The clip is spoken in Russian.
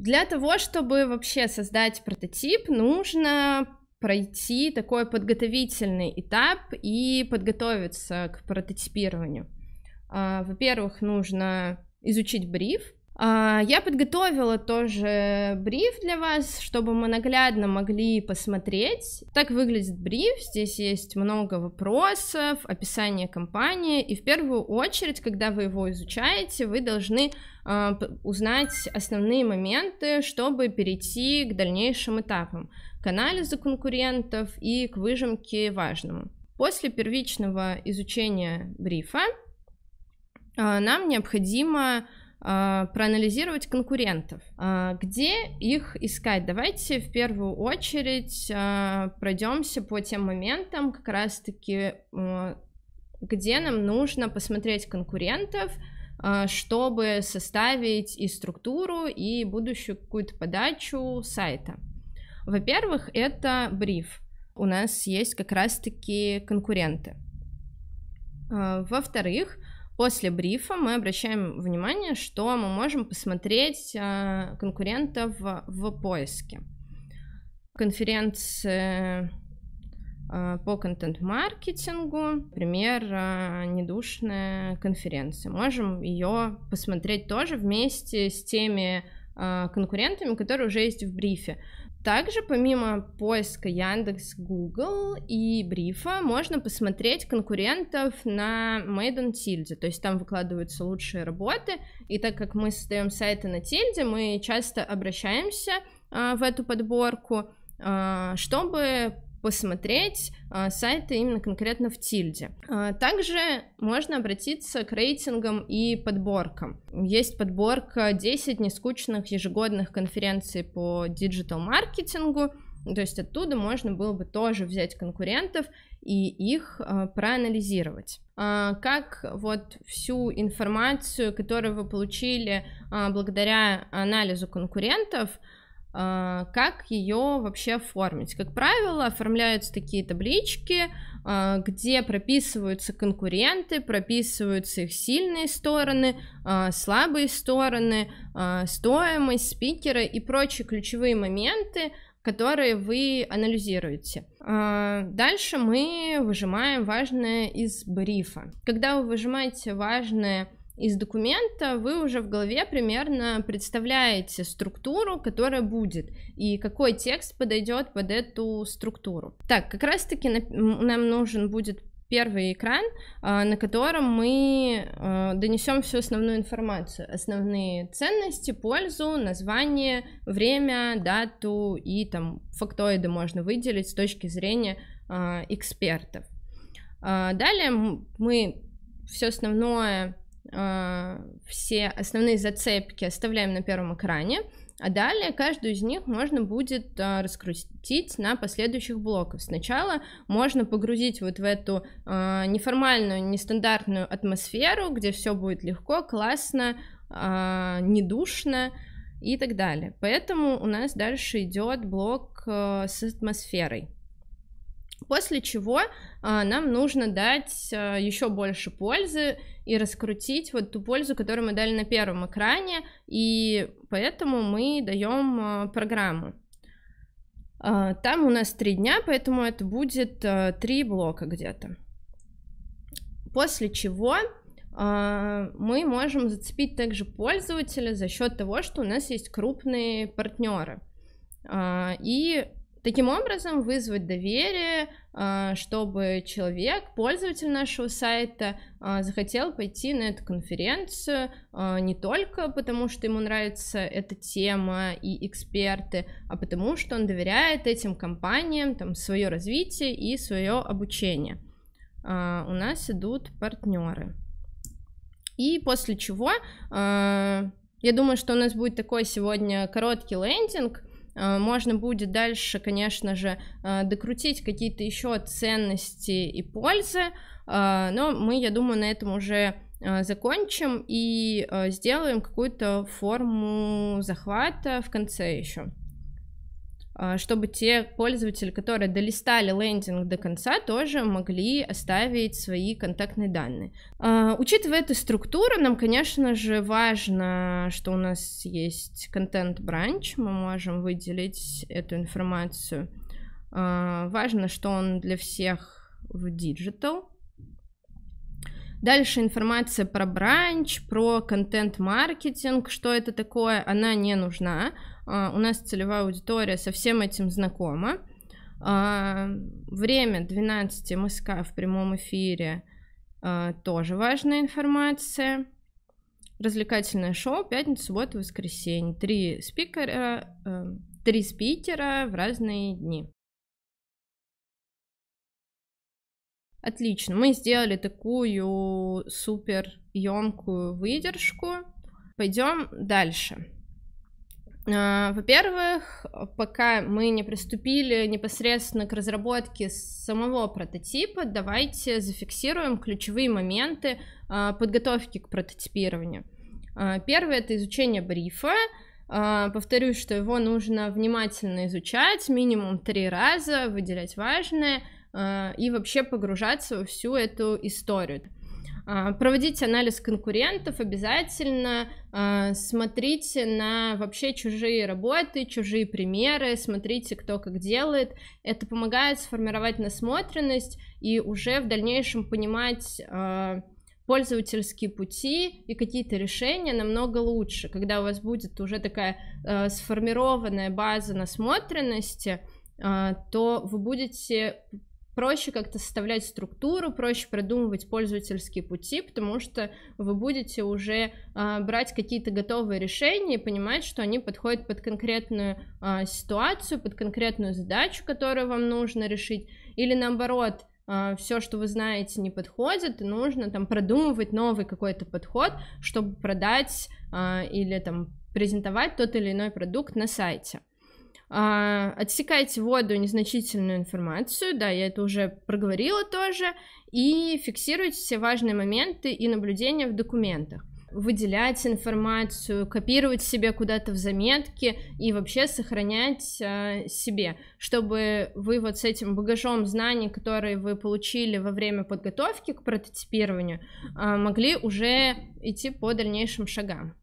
Для того, чтобы вообще создать прототип, нужно пройти такой подготовительный этап и подготовиться к прототипированию. А, во-первых, нужно изучить бриф, я подготовила тоже бриф для вас, чтобы мы наглядно могли посмотреть. Так выглядит бриф. Здесь есть много вопросов, описание компании. И в первую очередь, когда вы его изучаете, вы должны а, узнать основные моменты, чтобы перейти к дальнейшим этапам, к анализу конкурентов и к выжимке важному. После первичного изучения брифа а, нам необходимо а, проанализировать конкурентов. А, где их искать? Давайте в первую очередь а, пройдемся по тем моментам, как раз-таки, где нам нужно посмотреть конкурентов, чтобы составить и структуру, и будущую какую-то подачу сайта. Во-первых, это бриф. У нас есть как раз-таки конкуренты. Во-вторых, После брифа мы обращаем внимание, что мы можем посмотреть а, конкурентов в, поиске. Конференция а, по контент-маркетингу, например, а, недушная конференция. Можем ее посмотреть тоже вместе с теми конкурентами, которые уже есть в брифе. Также помимо поиска Яндекс, Google и брифа можно посмотреть конкурентов на Made on Tilde, то есть там выкладываются лучшие работы, и так как мы создаем сайты на Tilde, мы часто обращаемся а, в эту подборку, а, чтобы посмотреть а, сайты именно конкретно в тильде. А, также можно обратиться к рейтингам и подборкам. Есть подборка 10 нескучных ежегодных конференций по диджитал-маркетингу, то есть оттуда можно было бы тоже взять конкурентов и их а, проанализировать. Как вот всю информацию, которую вы получили благодаря анализу конкурентов, как ее вообще оформить. Как правило, оформляются такие таблички, а, где прописываются конкуренты, прописываются их сильные стороны, а, слабые стороны, стоимость, спикеры и прочие ключевые моменты, которые вы анализируете. Дальше мы выжимаем важное из брифа. Когда вы выжимаете важное из документа вы уже в голове примерно представляете структуру, которая будет, и какой текст подойдет под эту структуру. Так, как раз-таки нам нужен будет первый экран, а, на котором мы а, донесем всю основную информацию, основные ценности, пользу, название, время, дату и там фактоиды можно выделить с точки зрения а, экспертов. Далее мы все основное все основные зацепки оставляем на первом экране, а далее каждую из них можно будет а, раскрутить на последующих блоках. Сначала можно погрузить вот в эту а, неформальную, нестандартную атмосферу, где все будет легко, классно, а, недушно и так далее. Поэтому у нас дальше идет блок а, с атмосферой. После чего а, нам нужно дать а, еще больше пользы и раскрутить вот ту пользу, которую мы дали на первом экране, и поэтому мы даем а, программу. А, там у нас три дня, поэтому это будет а, три блока где-то. После чего а, мы можем зацепить также пользователя за счет того, что у нас есть крупные партнеры. А, и Таким образом, вызвать доверие, а, чтобы человек, пользователь нашего сайта, а, захотел пойти на эту конференцию а, не только потому, что ему нравится эта тема и эксперты, а потому что он доверяет этим компаниям, там, свое развитие и свое обучение. У нас идут партнеры. И после чего, я думаю, что у нас будет такой сегодня короткий лендинг, можно будет дальше, конечно же, э, докрутить какие-то еще ценности и пользы, э, но мы, я думаю, на этом уже закончим и сделаем какую-то форму захвата в конце еще. А, чтобы те пользователи, которые долистали лендинг до конца, тоже могли оставить свои контактные данные. А, учитывая эту структуру, нам, конечно же, важно, что у нас есть контент-бранч, мы можем выделить эту информацию. А, важно, что он для всех в digital, Дальше информация про бранч, про контент-маркетинг, что это такое, она не нужна. Uh, у нас целевая аудитория со всем этим знакома. Uh, время 12 МСК в прямом эфире uh, тоже важная информация. Развлекательное шоу пятница, суббота, воскресенье. Три спикера, три спикера в разные дни. Отлично, мы сделали такую супер емкую выдержку. Пойдем дальше. А, во-первых, пока мы не приступили непосредственно к разработке самого прототипа, давайте зафиксируем ключевые моменты а, подготовки к прототипированию. А, первое это изучение брифа. Повторюсь, что его нужно внимательно изучать, минимум три раза, выделять важное – и вообще погружаться во всю эту историю. А, проводите анализ конкурентов обязательно, а, смотрите на вообще чужие работы, чужие примеры, смотрите, кто как делает. Это помогает сформировать насмотренность и уже в дальнейшем понимать пользовательские пути и какие-то решения намного лучше, когда у вас будет уже такая сформированная база насмотренности, то вы будете проще как-то составлять структуру, проще продумывать пользовательские пути, потому что вы будете уже а, брать какие-то готовые решения и понимать, что они подходят под конкретную а, ситуацию, под конкретную задачу, которую вам нужно решить, или наоборот, а, все, что вы знаете, не подходит, и нужно там продумывать новый какой-то подход, чтобы продать или там презентовать тот или иной продукт на сайте. А, отсекайте воду незначительную информацию, да, я это уже проговорила тоже, и фиксируйте все важные моменты и наблюдения в документах выделять информацию, копировать себе куда-то в заметки и вообще сохранять э, себе, чтобы вы вот с этим багажом знаний, которые вы получили во время подготовки к прототипированию, э, могли уже идти по дальнейшим шагам.